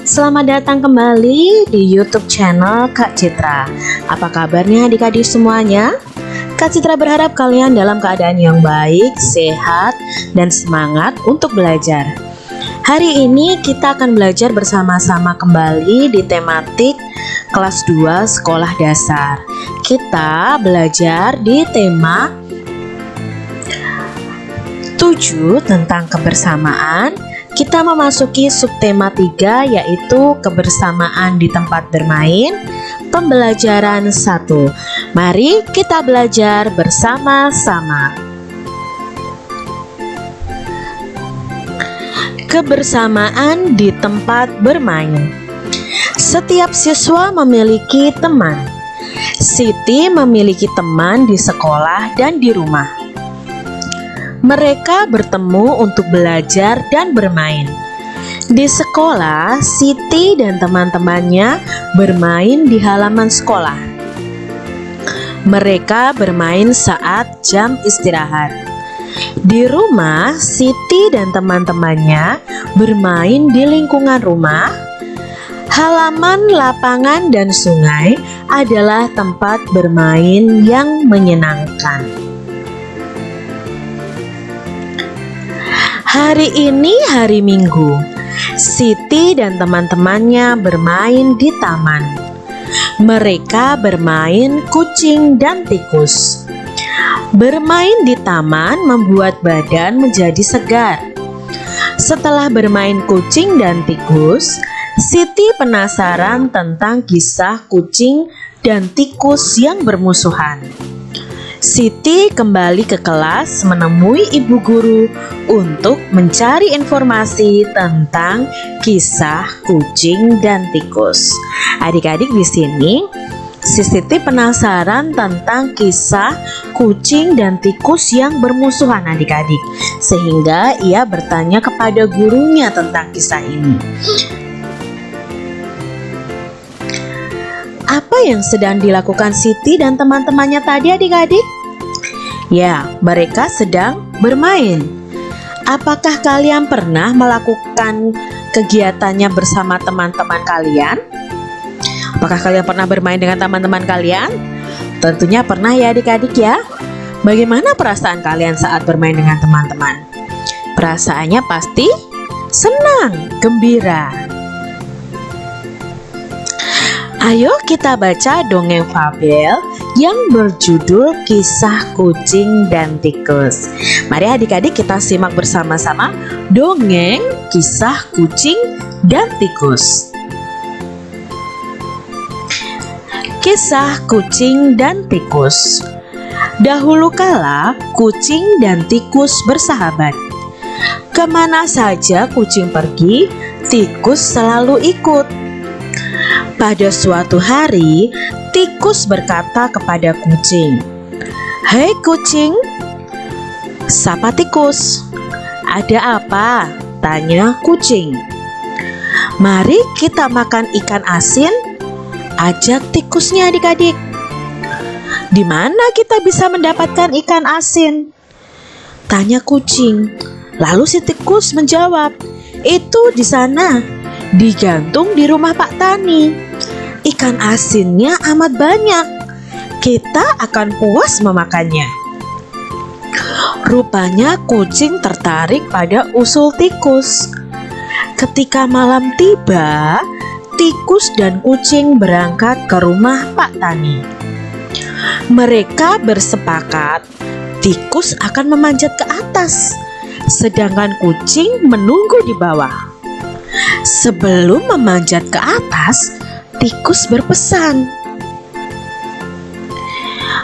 Selamat datang kembali di youtube channel Kak Citra. Apa kabarnya adik-adik semuanya? Kak Citra berharap kalian dalam keadaan yang baik, sehat, dan semangat untuk belajar. Hari ini kita akan belajar bersama-sama kembali di tematik kelas 2 sekolah dasar. Kita belajar di tema 7 tentang kebersamaan kita memasuki subtema 3 yaitu kebersamaan di tempat bermain pembelajaran 1 Mari kita belajar bersama-sama. Kebersamaan di tempat bermain. Setiap siswa memiliki teman. Siti memiliki teman di sekolah dan di rumah mereka bertemu untuk belajar dan bermain. Di sekolah, Siti dan teman-temannya bermain di halaman sekolah. Mereka bermain saat jam istirahat. Di rumah, Siti dan teman-temannya bermain di lingkungan rumah. Halaman, lapangan, dan sungai adalah tempat bermain yang menyenangkan. Hari ini hari Minggu. Siti dan teman-temannya bermain di taman. Mereka bermain kucing dan tikus. Bermain di taman membuat badan menjadi segar. Setelah bermain kucing dan tikus, Siti penasaran tentang kisah kucing dan tikus yang bermusuhan. Siti kembali ke kelas menemui ibu guru untuk mencari informasi tentang kisah kucing dan tikus. Adik-adik di sini, si Siti penasaran tentang kisah kucing dan tikus yang bermusuhan adik-adik Sehingga ia bertanya kepada gurunya tentang kisah ini Yang sedang dilakukan Siti dan teman-temannya tadi adik-adik? Ya, mereka sedang bermain. Apakah kalian pernah melakukan kegiatannya bersama teman-teman kalian? Apakah kalian pernah bermain dengan teman-teman kalian? Tentunya pernah ya adik-adik ya. Bagaimana perasaan kalian saat bermain dengan teman-teman? Perasaannya pasti senang, gembira. Ayo kita baca dongeng fabel yang berjudul Kisah Kucing dan Tikus. Mari adik-adik kita simak bersama-sama dongeng Kisah Kucing dan Tikus. Kisah Kucing dan Tikus. Dahulu kala kucing dan tikus bersahabat. Ke mana saja kucing pergi, tikus selalu ikut. Pada suatu hari, tikus berkata kepada kucing, "Hei kucing, sapa tikus. Ada apa?" tanya kucing. "Mari kita makan ikan asin." Ajak tikusnya adik-adik. Di mana kita bisa mendapatkan ikan asin? Tanya kucing. Lalu si tikus menjawab, "Itu di sana, digantung di rumah Pak Tani." ikan asinnya amat banyak. Kita akan puas memakannya. Rupanya kucing tertarik pada usul tikus. Ketika malam tiba, tikus dan kucing berangkat ke rumah Pak Tani. Mereka bersepakat tikus akan memanjat ke atas, sedangkan kucing menunggu di bawah. Sebelum memanjat ke atas, tikus berpesan,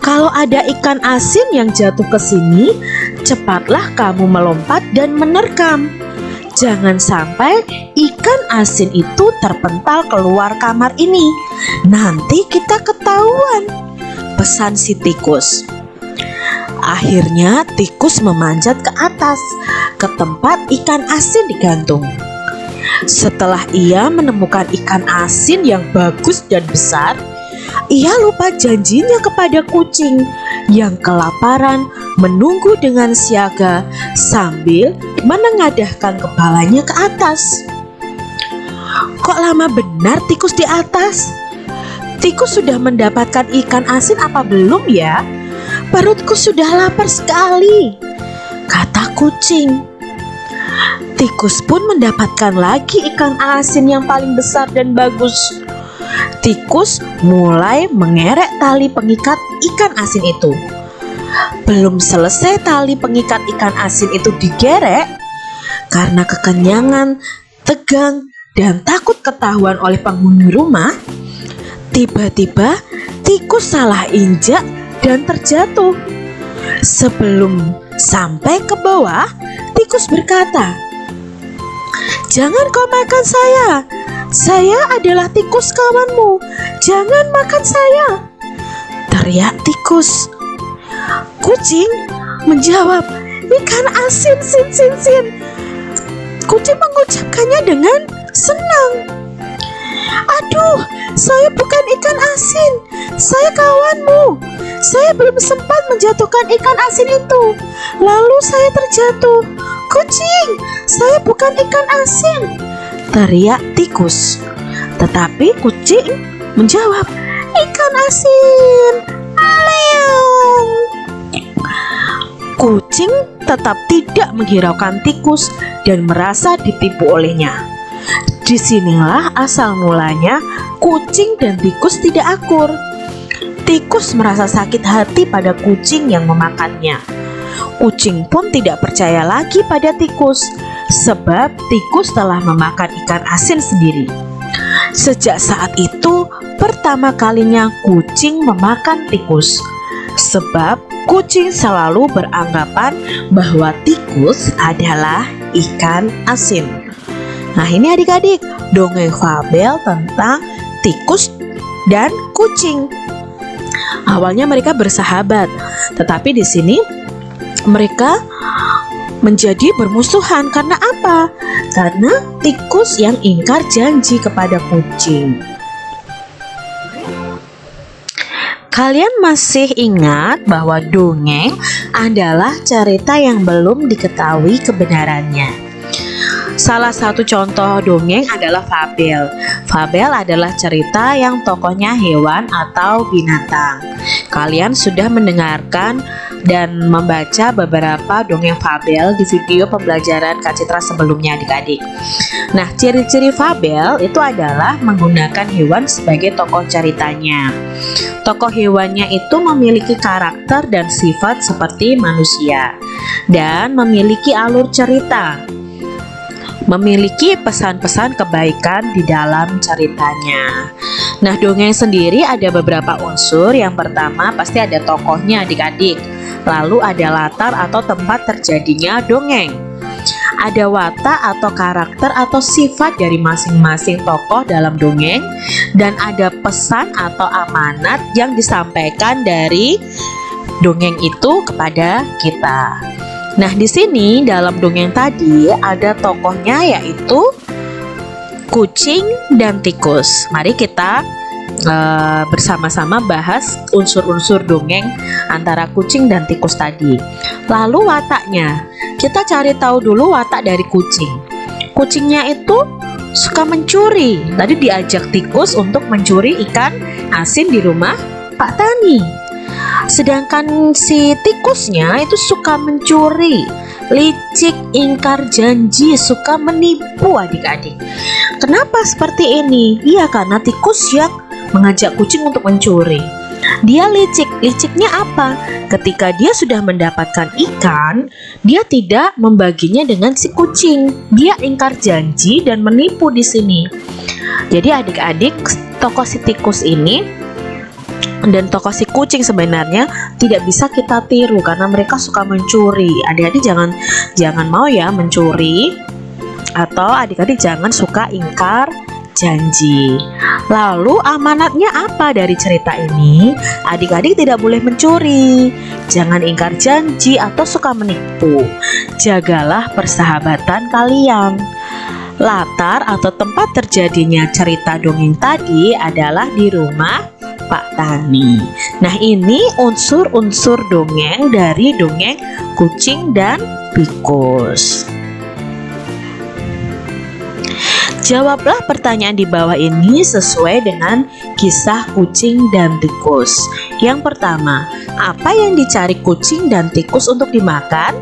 "Kalau ada ikan asin yang jatuh ke sini, cepatlah kamu melompat dan menerkam. Jangan sampai ikan asin itu terpental keluar kamar ini. Nanti kita ketahuan. Pesan si tikus. Akhirnya tikus memanjat ke atas ke tempat ikan asin digantung. Setelah ia menemukan ikan asin yang bagus dan besar, ia lupa janjinya kepada kucing yang kelaparan menunggu dengan siaga sambil menengadahkan kepalanya ke atas. Kok lama benar tikus di atas? Tikus sudah mendapatkan ikan asin apa belum ya? Perutku sudah lapar sekali, kata kucing. Tikus pun mendapatkan lagi ikan asin yang paling besar dan bagus. Tikus mulai mengerek tali pengikat ikan asin itu. Belum selesai tali pengikat ikan asin itu digerek karena kekenyangan, tegang, dan takut ketahuan oleh penghuni rumah. Tiba-tiba tikus salah injak dan terjatuh. Sebelum sampai ke bawah, tikus berkata, "Jangan kau makan saya, saya adalah tikus kawanmu. Jangan makan saya. Teriak tikus. Kucing menjawab, ikan asin sin sin sin. Kucing mengucapkannya dengan senang. Aduh, saya bukan ikan asin. Saya kawanmu. Saya belum sempat menjatuhkan ikan asin itu. Lalu saya terjatuh. Kucing, saya bukan ikan asin teriak tikus. Tetapi kucing menjawab, ikan asin. Leong. Kucing tetap tidak menghiraukan tikus dan merasa ditipu olehnya. Di sinilah asal mulanya kucing dan tikus tidak akur. Tikus merasa sakit hati pada kucing yang memakannya. Kucing pun tidak percaya lagi pada tikus sebab tikus telah memakan ikan asin sendiri. Sejak saat itu, pertama kalinya kucing memakan tikus, sebab kucing selalu beranggapan bahwa tikus adalah ikan asin. Nah, ini adik-adik, dongeng fabel tentang tikus dan kucing. Awalnya mereka bersahabat, tetapi di sini mereka menjadi bermusuhan karena apa? Karena tikus yang ingkar janji kepada kucing. Kalian masih ingat bahwa dongeng adalah cerita yang belum diketahui kebenarannya. Salah satu contoh dongeng adalah fabel. Fabel adalah cerita yang tokohnya hewan atau binatang. Kalian sudah mendengarkan dan membaca beberapa dongeng fabel di video pembelajaran Kak Citra sebelumnya adik-adik. Nah, ciri-ciri fabel itu adalah menggunakan hewan sebagai tokoh ceritanya. Tokoh hewannya itu memiliki karakter dan sifat seperti manusia dan memiliki alur cerita memiliki pesan-pesan kebaikan di dalam ceritanya. Nah, dongeng sendiri ada beberapa unsur. Yang pertama pasti ada tokohnya adik-adik. Lalu ada latar atau tempat terjadinya dongeng. Ada watak atau karakter atau sifat dari masing-masing tokoh dalam dongeng dan ada pesan atau amanat yang disampaikan dari dongeng itu kepada kita. Nah, di sini dalam dongeng tadi ada tokohnya yaitu kucing dan tikus. Mari kita uh, bersama-sama bahas unsur-unsur dongeng antara kucing dan tikus tadi. Lalu wataknya, kita cari tahu dulu watak dari kucing. Kucingnya itu suka mencuri. Tadi diajak tikus untuk mencuri ikan asin di rumah Pak Tani. Sedangkan si tikusnya itu suka mencuri, licik, ingkar janji, suka menipu adik-adik. Kenapa seperti ini? Iya karena tikus yang mengajak kucing untuk mencuri. Dia licik, liciknya apa? Ketika dia sudah mendapatkan ikan, dia tidak membaginya dengan si kucing. Dia ingkar janji dan menipu di sini. Jadi adik-adik, tokoh si tikus ini dan tokoh si kucing sebenarnya tidak bisa kita tiru karena mereka suka mencuri. Adik-adik jangan jangan mau ya mencuri atau adik-adik jangan suka ingkar janji. Lalu amanatnya apa dari cerita ini? Adik-adik tidak boleh mencuri, jangan ingkar janji atau suka menipu. Jagalah persahabatan kalian. Latar atau tempat terjadinya cerita dongeng tadi adalah di rumah Pak Tani. Nah, ini unsur-unsur dongeng dari dongeng kucing dan tikus. Jawablah pertanyaan di bawah ini sesuai dengan kisah kucing dan tikus. Yang pertama, apa yang dicari kucing dan tikus untuk dimakan?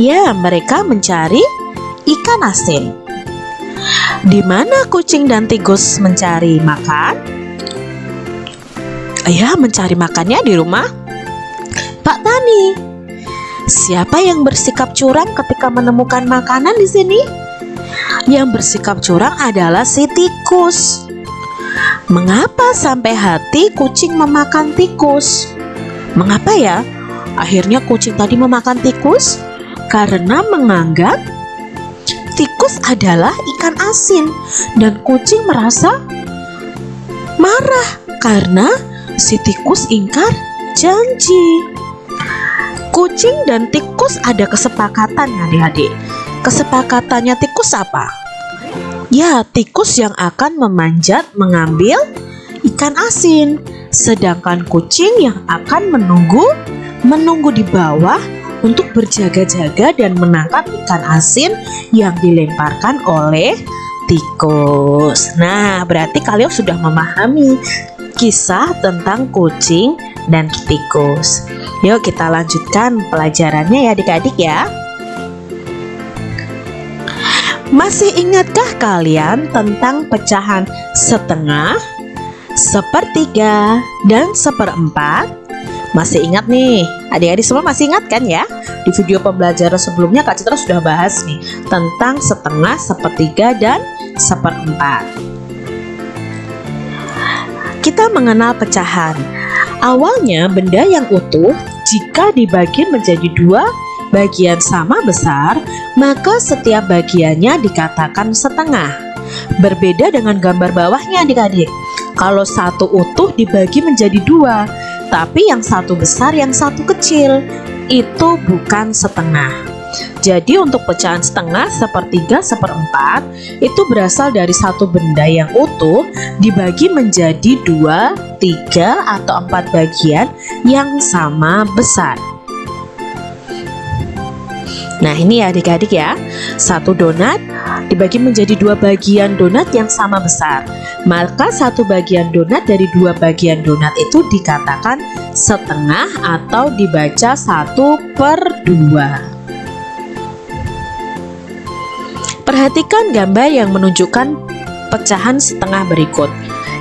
Ya, mereka mencari ikan asin. Di mana kucing dan tikus mencari makan? Ya, mencari makannya di rumah Pak Tani. Siapa yang bersikap curang ketika menemukan makanan di sini? Yang bersikap curang adalah si tikus. Mengapa sampai hati kucing memakan tikus? Mengapa ya? Akhirnya kucing tadi memakan tikus karena menganggap tikus adalah ikan asin dan kucing merasa marah karena si tikus ingkar janji. Kucing dan tikus ada kesepakatan adik-adik. Kesepakatannya tikus apa? Ya, tikus yang akan memanjat mengambil ikan asin, sedangkan kucing yang akan menunggu menunggu di bawah untuk berjaga-jaga dan menangkap ikan asin yang dilemparkan oleh tikus. Nah, berarti kalian sudah memahami kisah tentang kucing dan tikus. Yuk kita lanjutkan pelajarannya ya adik-adik ya. Masih ingatkah kalian tentang pecahan setengah, sepertiga, dan seperempat? Masih ingat nih, adik-adik semua masih ingat kan ya? Di video pembelajaran sebelumnya Kak Citra sudah bahas nih tentang setengah, sepertiga, dan seperempat. Kita mengenal pecahan. Awalnya benda yang utuh jika dibagi menjadi dua bagian sama besar, maka setiap bagiannya dikatakan setengah. Berbeda dengan gambar bawahnya adik-adik. Kalau satu utuh dibagi menjadi dua, tapi yang satu besar, yang satu kecil. Itu bukan setengah. Jadi untuk pecahan setengah, sepertiga, seperempat itu berasal dari satu benda yang utuh dibagi menjadi dua, tiga, atau empat bagian yang sama besar. Nah ini ya adik-adik ya. Satu donat dibagi menjadi dua bagian donat yang sama besar. Maka satu bagian donat dari dua bagian donat itu dikatakan setengah atau dibaca satu per dua Perhatikan gambar yang menunjukkan pecahan setengah berikut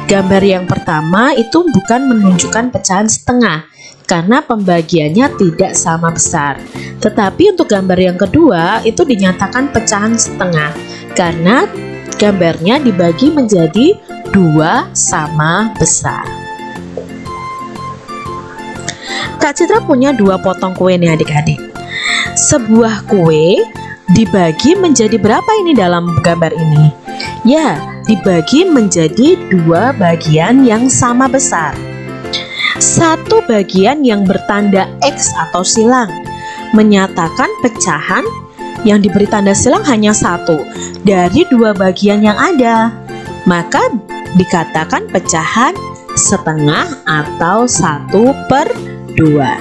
Gambar yang pertama itu bukan menunjukkan pecahan setengah karena pembagiannya tidak sama besar. Tetapi untuk gambar yang kedua itu dinyatakan pecahan setengah karena gambarnya dibagi menjadi dua sama besar. Kak Citra punya dua potong kue nih adik-adik. Sebuah kue dibagi menjadi berapa ini dalam gambar ini? Ya, dibagi menjadi dua bagian yang sama besar. Satu bagian yang bertanda X atau silang menyatakan pecahan. Yang diberi tanda silang hanya satu dari dua bagian yang ada. Maka dikatakan pecahan setengah atau satu per dua.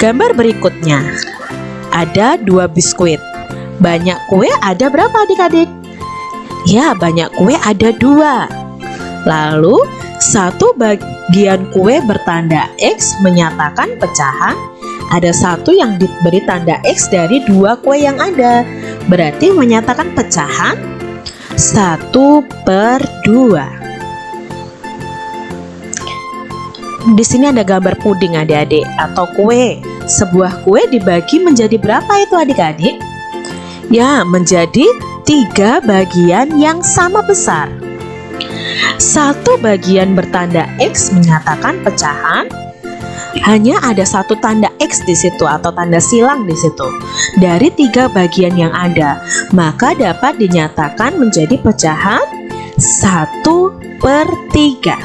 Gambar berikutnya ada dua biskuit banyak kue ada berapa adik-adik? ya banyak kue ada dua lalu satu bagian kue bertanda X menyatakan pecahan. Ada satu yang diberi tanda X dari dua kue yang ada. Berarti menyatakan pecahan satu per dua. Di sini ada gambar puding adik-adik atau kue. Sebuah kue dibagi menjadi berapa itu adik-adik? Ya, menjadi tiga bagian yang sama besar. Satu bagian bertanda X menyatakan pecahan hanya ada satu tanda X di situ atau tanda silang di situ. Dari tiga bagian yang ada, maka dapat dinyatakan menjadi pecahan 1 per 3.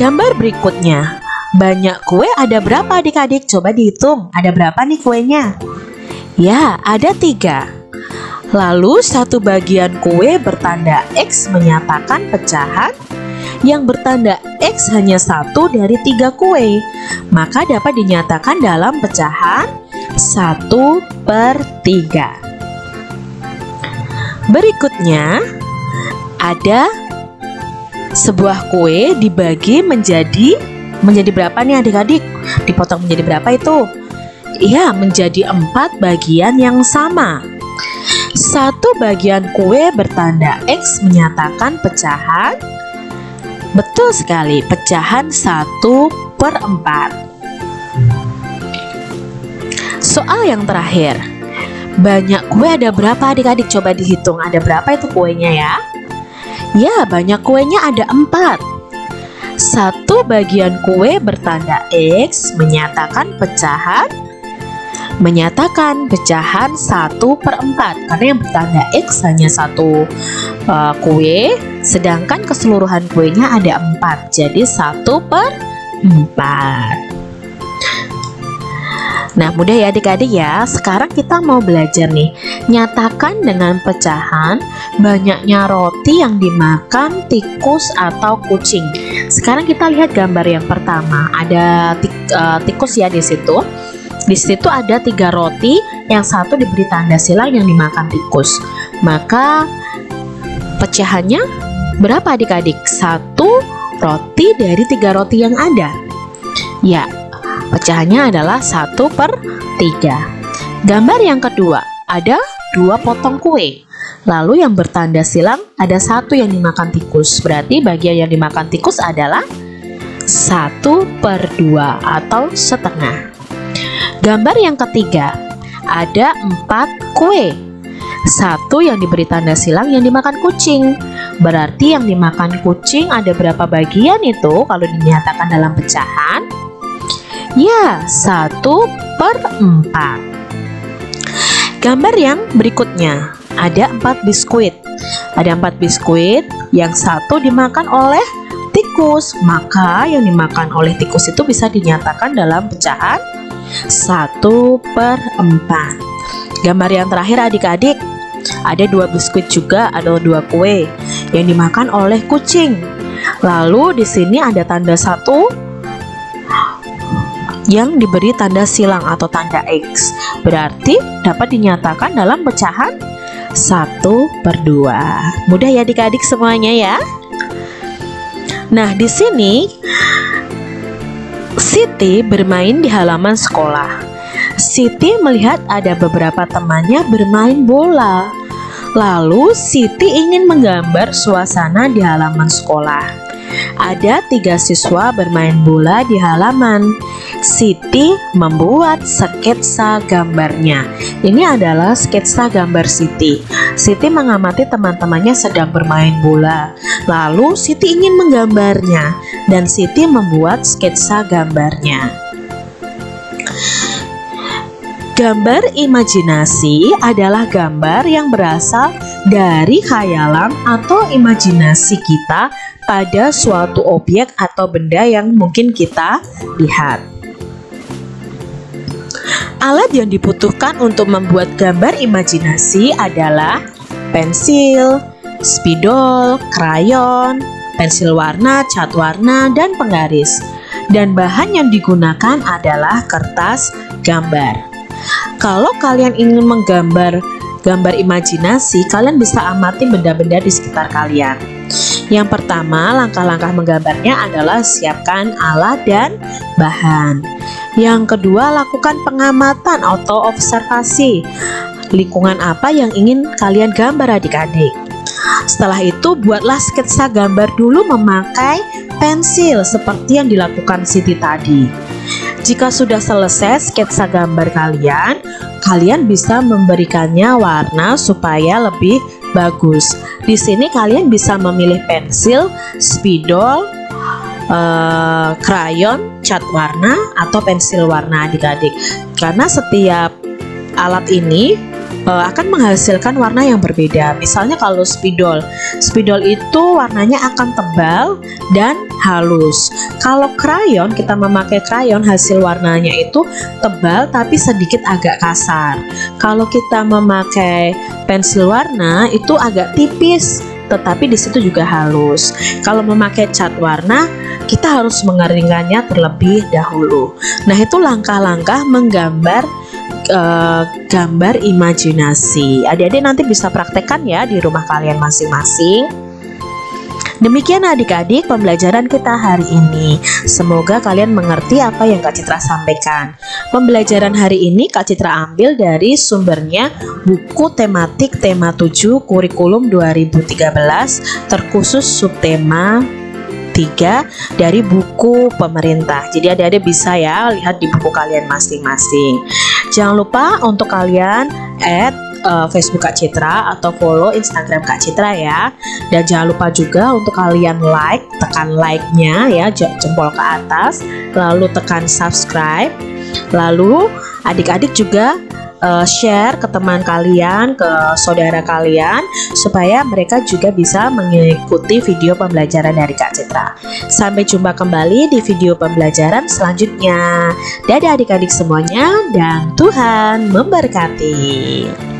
Gambar berikutnya, banyak kue ada berapa adik-adik? Coba dihitung, ada berapa nih kuenya? Ya, ada tiga. Lalu satu bagian kue bertanda X menyatakan pecahan yang bertanda X hanya satu dari tiga kue, maka dapat dinyatakan dalam pecahan 1 per 3. Berikutnya, ada sebuah kue dibagi menjadi menjadi berapa nih adik-adik? Dipotong menjadi berapa itu? Iya, menjadi empat bagian yang sama. Satu bagian kue bertanda X menyatakan pecahan Betul sekali, pecahan 1 per 4 Soal yang terakhir Banyak kue ada berapa adik-adik? Coba dihitung ada berapa itu kuenya ya Ya, banyak kuenya ada 4 Satu bagian kue bertanda X menyatakan pecahan. Menyatakan pecahan 1 per 4 karena yang bertanda X hanya satu uh, kue sedangkan keseluruhan kuenya ada 4 jadi 1 per 4 Nah mudah ya adik-adik ya Sekarang kita mau belajar nih Nyatakan dengan pecahan Banyaknya roti yang dimakan tikus atau kucing Sekarang kita lihat gambar yang pertama Ada tik, uh, tikus ya di situ di situ ada tiga roti, yang satu diberi tanda silang yang dimakan tikus. Maka pecahannya berapa adik-adik? Satu roti dari tiga roti yang ada. Ya, pecahannya adalah satu per tiga. Gambar yang kedua, ada dua potong kue. Lalu yang bertanda silang ada satu yang dimakan tikus. Berarti bagian yang dimakan tikus adalah satu per dua atau setengah. Gambar yang ketiga, ada empat kue. Satu yang diberi tanda silang yang dimakan kucing. Berarti yang dimakan kucing ada berapa bagian itu kalau dinyatakan dalam pecahan? Ya, satu per empat. Gambar yang berikutnya, ada empat biskuit. Ada empat biskuit, yang satu dimakan oleh tikus. Maka yang dimakan oleh tikus itu bisa dinyatakan dalam pecahan 1 per 4 Gambar yang terakhir adik-adik Ada dua biskuit juga atau dua kue yang dimakan oleh kucing Lalu di sini ada tanda satu yang diberi tanda silang atau tanda X Berarti dapat dinyatakan dalam pecahan 1 per 2 Mudah ya adik-adik semuanya ya Nah di sini Siti bermain di halaman sekolah. Siti melihat ada beberapa temannya bermain bola. Lalu Siti ingin menggambar suasana di halaman sekolah. Ada tiga siswa bermain bola di halaman. Siti membuat sketsa gambarnya. Ini adalah sketsa gambar Siti. Siti mengamati teman-temannya sedang bermain bola. Lalu Siti ingin menggambarnya dan Siti membuat sketsa gambarnya. Gambar imajinasi adalah gambar yang berasal dari khayalan atau imajinasi kita pada suatu objek atau benda yang mungkin kita lihat. Alat yang dibutuhkan untuk membuat gambar imajinasi adalah pensil, spidol, krayon, pensil warna, cat warna, dan penggaris. Dan bahan yang digunakan adalah kertas gambar. Kalau kalian ingin menggambar gambar imajinasi, kalian bisa amati benda-benda di sekitar kalian. Yang pertama, langkah-langkah menggambarnya adalah siapkan alat dan bahan. Yang kedua, lakukan pengamatan atau observasi. Lingkungan apa yang ingin kalian gambar adik-adik? Setelah itu, buatlah sketsa gambar dulu memakai pensil seperti yang dilakukan Siti tadi. Jika sudah selesai sketsa gambar kalian, kalian bisa memberikannya warna supaya lebih bagus. Di sini kalian bisa memilih pensil, spidol, uh, krayon, cat warna atau pensil warna adik-adik. Karena setiap alat ini uh, akan menghasilkan warna yang berbeda. Misalnya kalau spidol, spidol itu warnanya akan tebal dan halus. Kalau krayon, kita memakai krayon hasil warnanya itu tebal tapi sedikit agak kasar. Kalau kita memakai pensil warna itu agak tipis tetapi di situ juga halus. Kalau memakai cat warna, kita harus mengeringkannya terlebih dahulu. Nah, itu langkah-langkah menggambar uh, gambar imajinasi. Adik-adik nanti bisa praktekkan ya di rumah kalian masing-masing. Demikian adik-adik pembelajaran kita hari ini. Semoga kalian mengerti apa yang Kak Citra sampaikan. Pembelajaran hari ini Kak Citra ambil dari sumbernya buku tematik tema 7 kurikulum 2013 terkhusus subtema 3 dari buku pemerintah. Jadi adik-adik bisa ya lihat di buku kalian masing-masing. Jangan lupa untuk kalian add uh, Facebook Kak Citra atau follow Instagram Kak Citra ya. Dan jangan lupa juga untuk kalian like, tekan like-nya ya, jempol ke atas, lalu tekan subscribe. Lalu adik-adik juga uh, share ke teman kalian, ke saudara kalian supaya mereka juga bisa mengikuti video pembelajaran dari Kak Citra. Sampai jumpa kembali di video pembelajaran selanjutnya. Dadah adik-adik semuanya dan Tuhan memberkati.